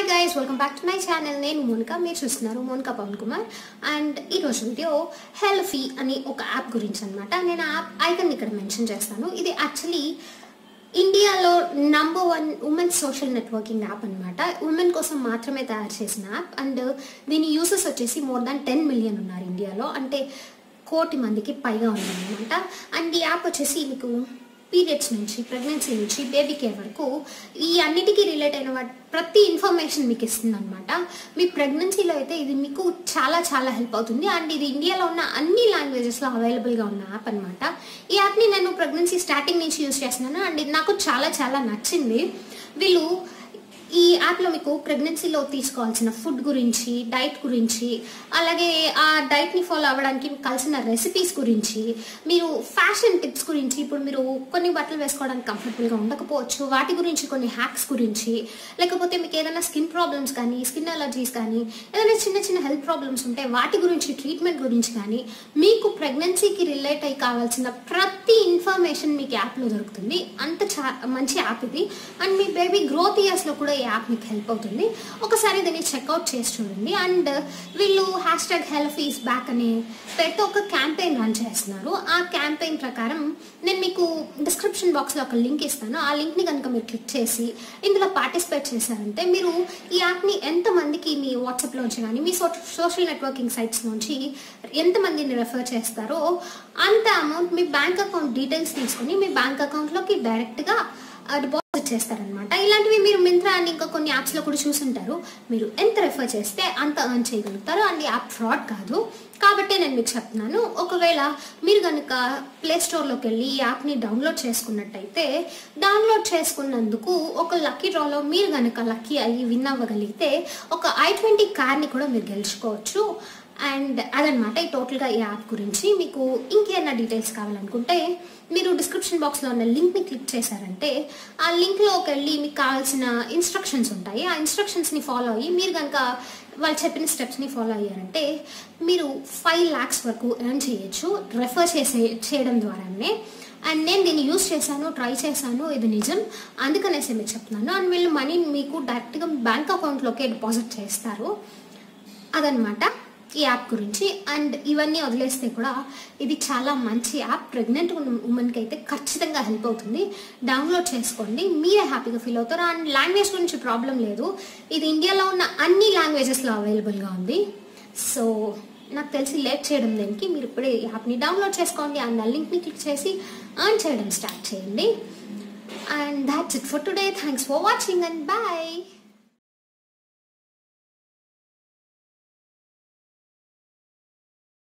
Hi guys welcome back to my channel నేను మోనిక మీరు చూస్తున్నారు మోనిక పవన్ కుమార్. అండ్ ఈరోజు వీడియో హెల్ఫీ అని ఒక యాప్ గురించి అనమాట నేను ఆ యాప్ ఐకన్ ఇక్కడ మెన్షన్ చేస్తాను. ఇది యాక్చువల్లీ ఇండియాలో number one women social networking app అనమాట ఉమెన్ కోసం మాత్రమే తయారు చేసిన యాప్ అండ్ దీని యూసెస్ వచ్చేసి మోర్ దాన్ టెన్ మిలియన్ ఉన్నారు ఇండియాలో అంటే కోటి మందికి పైగా ఉన్నారనమాట అండ్ ఈ యాప్ వచ్చేసి మీకు పీరియడ్స్ నుంచి ప్రెగ్నెన్సీ నుంచి బేబీ కేర్ వరకు ఈ అన్నిటికీ రిలేట్ అయిన ప్రతి ఇన్ఫర్మేషన్ మీకు ఇస్తుంది అనమాట మీ ప్రెగ్నెన్సీలో అయితే ఇది మీకు చాలా చాలా హెల్ప్ అవుతుంది. అండ్ ఇది ఇండియాలో ఉన్న అన్ని లాంగ్వేజెస్లో అవైలబుల్గా ఉన్న యాప్ అనమాట ఈ యాప్ని నేను ప్రెగ్నెన్సీ స్టార్టింగ్ నుంచి యూస్ చేస్తున్నాను. అండ్ ఇది నాకు చాలా చాలా నచ్చింది. వీళ్ళు ఈ యాప్లో మీకు ప్రెగ్నెన్సీలో తీసుకోవాల్సిన ఫుడ్ గురించి డైట్ గురించి అలాగే ఆ డైట్ని ఫాలో అవ్వడానికి మీకు కావాల్సిన రెసిపీస్ గురించి మీరు ఫ్యాషన్ టిప్స్ గురించి ఇప్పుడు మీరు కొన్ని బట్టలు వేసుకోవడానికి కంఫర్టబుల్గా ఉండకపోవచ్చు వాటి గురించి కొన్ని హ్యాక్స్ గురించి లేకపోతే మీకు ఏదైనా స్కిన్ ప్రాబ్లమ్స్ కానీ స్కిన్ అలర్జీస్ కానీ ఏదైనా చిన్న చిన్న హెల్త్ ప్రాబ్లమ్స్ ఉంటే వాటి గురించి ట్రీట్మెంట్ గురించి కానీ మీకు ప్రెగ్నెన్సీకి రిలేట్ అయ్యి కావాల్సిన ప్రతి ఇన్ఫర్మేషన్ మీకు యాప్లో దొరుకుతుంది. అంత చా మంచి యాప్ ఇది. అండ్ మీ బేబీ గ్రోత్ ఇయర్స్లో కూడా యాప్ మీకు హెల్ప్ అవుతుంది. ఒకసారి దీన్ని చెక్అవుట్ చేసి చూడండి. అండ్ వీళ్ళు hashtag help is back అనే పేరుతో ఒక క్యాంపెయిన్ రన్ చేస్తున్నారు. ఆ క్యాంపెయిన్ ప్రకారం నేను మీకు డిస్క్రిప్షన్ బాక్స్లో ఒక లింక్ ఇస్తాను. ఆ లింక్ని కనుక మీరు క్లిక్ చేసి ఇందులో పార్టిసిపేట్ చేశారంటే మీరు ఈ యాప్ని ఎంతమందికి మీ వాట్సాప్లోంచి కానీ మీ సోషల్ నెట్వర్కింగ్ సైట్స్ నుంచి ఎంతమందిని రెఫర్ చేస్తారో అంత అమౌంట్ మీ బ్యాంక్ అకౌంట్ డీటెయిల్స్ తీసుకొని మీ బ్యాంక్ అకౌంట్లోకి డైరెక్ట్గా డిపాజిట్ చేస్తారనమాట ఇలాంటివి మీరు మింత్రా అని ఇంకా కొన్ని యాప్స్లో కూడా చూసుంటారు. మీరు ఎంత రెఫర్ చేస్తే అంత ఎర్న్ చేయగలుగుతారు. అండ్ యాప్ ఫ్రాడ్ కాదు. కాబట్టి నేను మీకు చెప్తున్నాను. ఒకవేళ మీరు కనుక ప్లేస్టోర్లోకి వెళ్ళి ఈ యాప్ని డౌన్లోడ్ చేసుకున్నట్టయితే డౌన్లోడ్ చేసుకున్నందుకు ఒక లక్కీ డ్రాలో మీరు కనుక లక్కీ అయ్యి విన్ అవ్వగలిగితే ఒక ఐ ట్వంటీ కార్ని కూడా మీరు గెలుచుకోవచ్చు. అండ్ అదనమాట ఈ టోటల్గా ఈ యాప్ గురించి. మీకు ఇంకేమైనా డీటెయిల్స్ కావాలనుకుంటే మీరు డిస్క్రిప్షన్ బాక్స్లో ఉన్న లింక్ని క్లిక్ చేశారంటే ఆ లింక్లోకి వెళ్ళి మీకు కావాల్సిన ఇన్స్ట్రక్షన్స్ ఉంటాయి. ఆ ఇన్స్ట్రక్షన్స్ని ఫాలో అయ్యి మీరు కనుక వాళ్ళు చెప్పిన స్టెప్స్ని ఫాలో అయ్యారంటే మీరు ఫైవ్ ల్యాక్స్ వరకు ఎర్న్ చేయొచ్చు. రెఫర్ చేసే చేయడం ద్వారానే. అండ్ నేను దీన్ని యూస్ చేశాను ట్రై చేశాను ఇది నిజం. అందుకనేసి మీకు చెప్తున్నాను. అండ్ వీళ్ళు మనీ మీకు డైరెక్ట్గా బ్యాంక్ అకౌంట్లోకే డిపాజిట్ చేస్తారు. అదనమాట. ఈ యాప్ గురించి. అండ్ ఇవన్నీ వదిలేస్తే కూడా ఇది చాలా మంచి యాప్. ప్రెగ్నెంట్ ఉన్న ఉమెన్కి అయితే ఖచ్చితంగా హెల్ప్ అవుతుంది. డౌన్లోడ్ చేసుకోండి. మీరే హ్యాపీగా ఫీల్ అవుతారు. అండ్ లాంగ్వేజ్ గురించి ప్రాబ్లం లేదు. ఇది ఇండియాలో ఉన్న అన్ని లాంగ్వేజెస్లో అవైలబుల్గా ఉంది. సో నాకు తెలిసి లేట్ చేయడం దేనికి మీరు ఇప్పుడే ఈ యాప్ని డౌన్లోడ్ చేసుకోండి. అండ్ ఆ లింక్ని క్లిక్ చేసి ఆన్ చేయడం స్టార్ట్ చేయండి. And that's it for today thanks for watching and bye